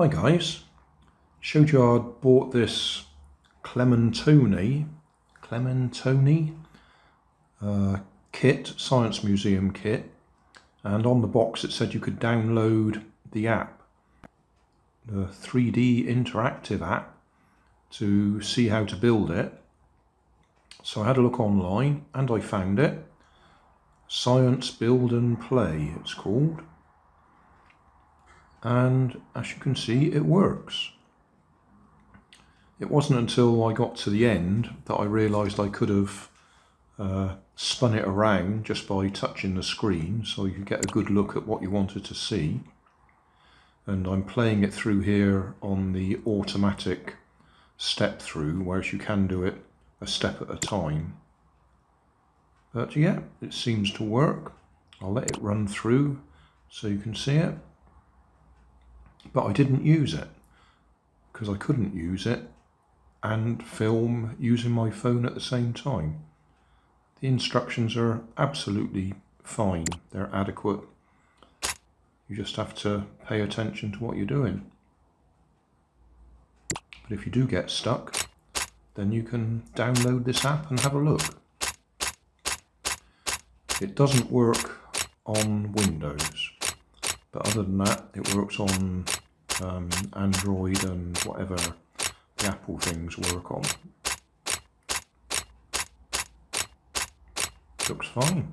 Hi guys, I'd bought this Clementoni, Clementoni uh, kit, Science Museum kit and on the box it said you could download the app, the 3D interactive app to see how to build it. So I had a look online and I found it. Science Build and Play it's called and as you can see it works. It wasn't until I got to the end that I realised I could have uh, spun it around just by touching the screen so you could get a good look at what you wanted to see. And I'm playing it through here on the automatic step through whereas you can do it a step at a time. But yeah it seems to work. I'll let it run through so you can see it but I didn't use it because I couldn't use it and film using my phone at the same time. The instructions are absolutely fine, they're adequate. You just have to pay attention to what you're doing. But if you do get stuck, then you can download this app and have a look. It doesn't work on Windows. But other than that, it works on um, Android and whatever the Apple things work on. Looks fine.